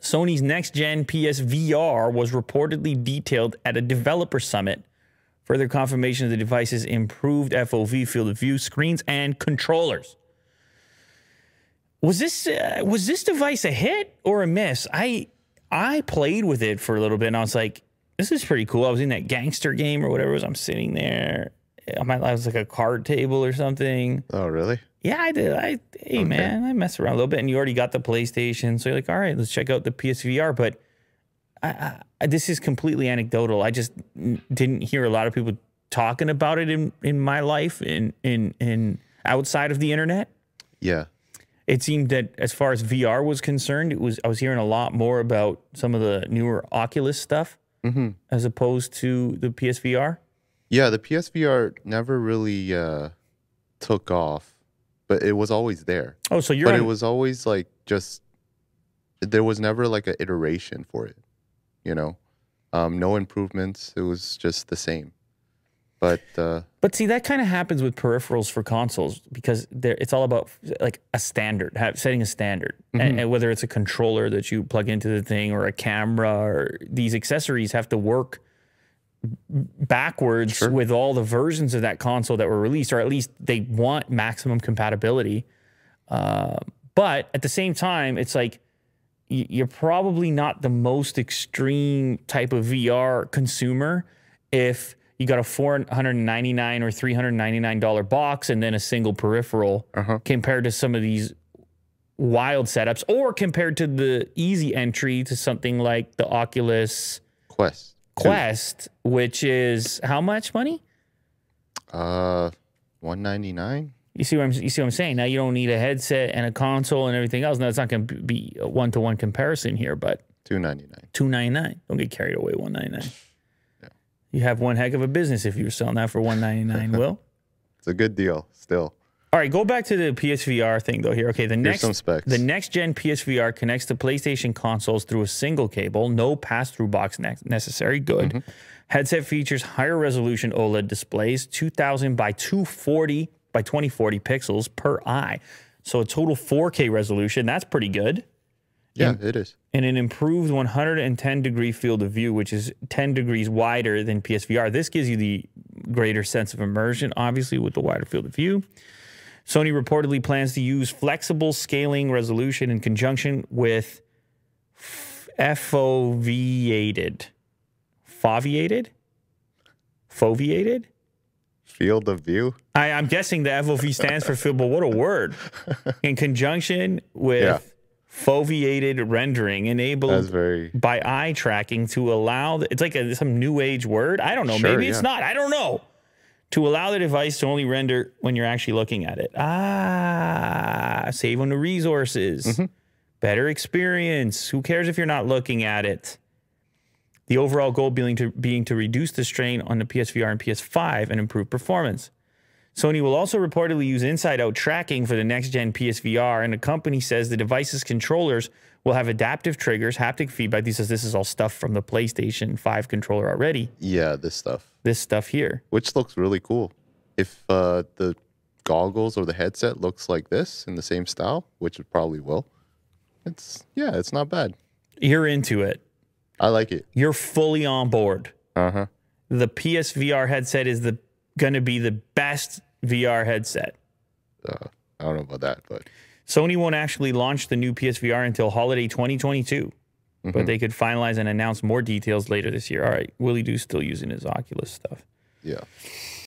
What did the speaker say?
Sony's next gen PSVR was reportedly detailed at a developer summit. Further confirmation of the device's improved FOV field of view, screens, and controllers. Was this uh, was this device a hit or a miss? I I played with it for a little bit and I was like, this is pretty cool. I was in that gangster game or whatever it was. I'm sitting there. I might I was like a card table or something. Oh, really? Yeah, I did. I hey man, I mess around a little bit, and you already got the PlayStation, so you're like, all right, let's check out the PSVR. But I, I, this is completely anecdotal. I just didn't hear a lot of people talking about it in in my life, in in in outside of the internet. Yeah. It seemed that as far as VR was concerned, it was I was hearing a lot more about some of the newer Oculus stuff mm-hmm. as opposed to the PSVR. Yeah, the PSVR never really uh, took off, but it was always there. Oh, so you're but it was always like just there was never like an iteration for it, you know. Um, no improvements. It was just the same. But uh, But see, that kind of happens with peripherals for consoles because they're, it's all about like a standard, have, setting a standard, and, and whether it's a controller that you plug into the thing or a camera or these accessories have to work backwards Sure. with all the versions of that console that were released, or at least they want maximum compatibility. Uh, but at the same time, it's like you're probably not the most extreme type of VR consumer if you got a 499 or 399 dollar box and then a single peripheral compared to some of these wild setups or compared to the easy entry to something like the Oculus Quest. Two. Quest which is how much money Uh, one ninety nine. you see what I'm you see what I'm saying now you don't need a headset and a console and everything else now it's not going to be a one-to-one comparison here but Two ninety nine. 299 don't get carried away 199 you have one heck of a business if you were selling that for 199 will It's a good deal still. All right go back to the psvr thing though here okay the next some specs. the next gen psvr connects to playstation consoles through a single cable no pass-through box ne- necessary good Mm-hmm. headset features higher resolution oled displays 2000 by 240 by 2040 pixels per eye so a total 4k resolution that's pretty good Yeah, it is. and an improved 110 degree field of view, which is 10 degrees wider than PSVR. This gives you the greater sense of immersion, obviously, with the wider field of view. Sony reportedly plans to use flexible scaling resolution in conjunction with foveated. Foveated? Foveated? Field of view. I, I'm guessing the FOV stands for field, but what a word. In conjunction with Yeah. foveated rendering enabled very by eye tracking to allow the, it's like a, some new age word. I don't know. Sure, Maybe it's not. I don't know. To allow the device to only render when you're actually looking at it. Ah, save on the resources. Mm-hmm. Better experience. Who cares if you're not looking at it? The overall goal being to being to reduce the strain on the PSVR and PS5 and improve performance. Sony will also reportedly use inside out tracking for the next gen PSVR, and the company says the device's controllers will have adaptive triggers, haptic feedback. He says this is all stuff from the PlayStation 5 controller already. yeah, this stuff. This stuff here. Which looks really cool. If uh the goggles or the headset looks like this in the same style, which it probably will, it's yeah, it's not bad. You're into it. I like it. You're fully on board. Uh-huh. The PSVR headset is the going to be the best VR headset. Uh, I don't know about that, but Sony won't actually launch the new PSVR until holiday 2022, but they could finalize and announce more details later this year. All right, Willie Doo's still using his Oculus stuff. yeah.